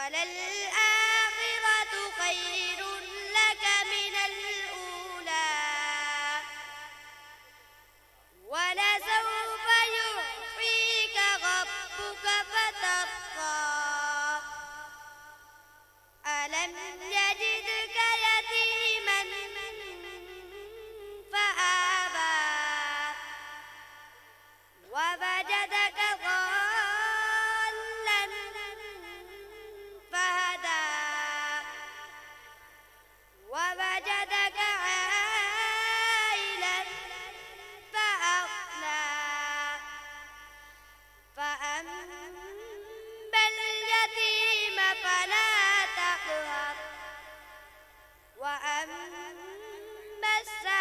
وللآخرة خير لك من الأولى. ولسوف يعطيك ربك فترضى. ألم يجدك يتيما فآبى. ووجدك السلام